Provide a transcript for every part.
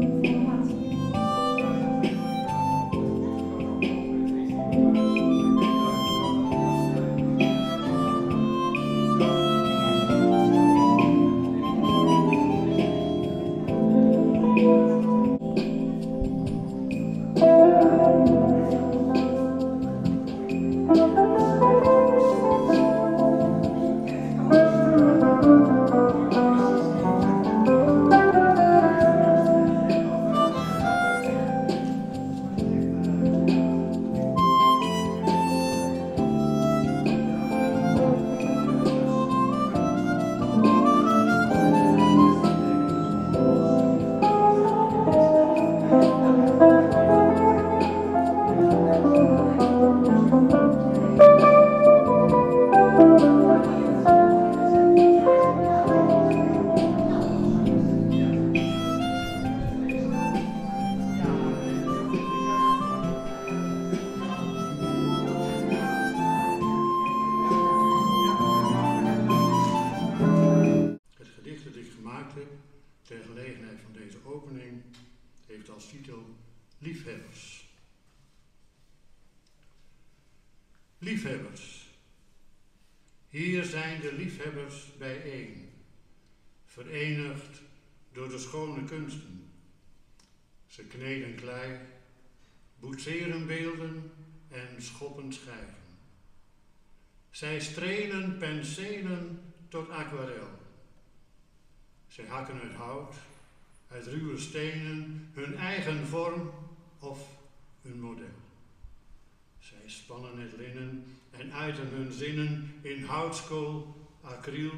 不能 als titel Liefhebbers. Liefhebbers. Hier zijn de liefhebbers bijeen, verenigd door de schone kunsten. Ze kneden klei, boetseren beelden en schoppen schijven. Zij strelen penselen tot aquarel. Zij hakken uit hout, uit ruwe stenen, hun eigen vorm of hun model. Zij spannen het linnen en uiten hun zinnen in houtskool, acryl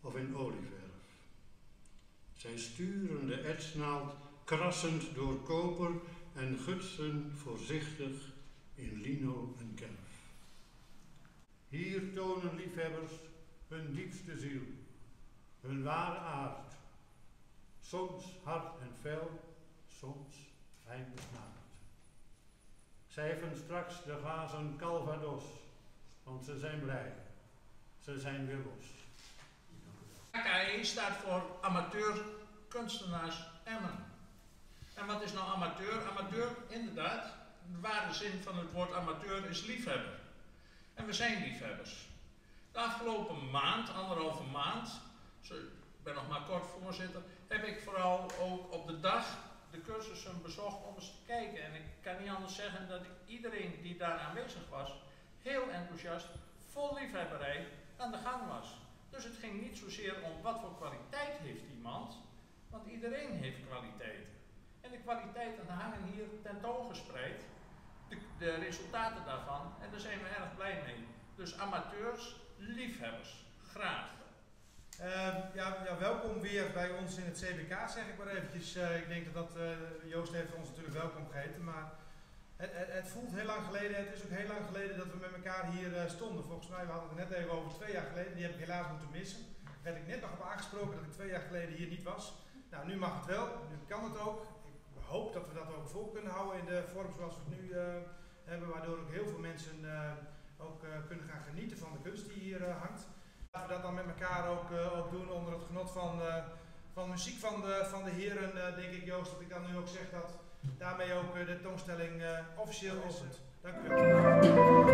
of in olieverf. Zij sturen de etsnaald krassend door koper en gutsen voorzichtig in lino en kerf. Hier tonen liefhebbers hun diepste ziel, hun ware aard. Soms hard en fel, soms fijn besnaard. Zij even straks de glazen Calvados, want ze zijn blij, ze zijn weer los. AKE staat voor Amateur Kunstenaars Emmen. En wat is nou amateur? Amateur, inderdaad, de ware zin van het woord amateur is liefhebber. En we zijn liefhebbers. De afgelopen maand, anderhalve maand, ben nog maar kort voorzitter, heb ik vooral ook op de dag de cursussen bezocht om eens te kijken. En ik kan niet anders zeggen dat iedereen die daar aanwezig was, heel enthousiast, vol liefhebberij aan de gang was. Dus het ging niet zozeer om wat voor kwaliteit heeft iemand, want iedereen heeft kwaliteiten. En de kwaliteiten hangen hier tentoongespreid, de, de resultaten daarvan, en daar zijn we erg blij mee. Dus amateurs, liefhebbers, graag. Uh, ja, ja, welkom weer bij ons in het CBK, zeg ik maar eventjes. Uh, ik denk dat dat, uh, Joost heeft ons natuurlijk welkom geheten, maar het, het, het, voelt heel lang geleden, het is ook heel lang geleden dat we met elkaar hier stonden. Volgens mij, we hadden het net even over twee jaar geleden, die heb ik helaas moeten missen. Daar werd ik net nog op aangesproken dat ik twee jaar geleden hier niet was. Nou, nu mag het wel, nu kan het ook. Ik hoop dat we dat ook vol kunnen houden in de vorm zoals we het nu hebben, waardoor ook heel veel mensen ook kunnen gaan genieten van de kunst die hier hangt. Laten we dat dan met elkaar ook, ook doen onder het genot van, uh, van muziek van de, van de heren, uh, denk ik Joost, dat ik dan nu ook zeg dat daarmee ook de tentoonstelling officieel opent. Dank u wel.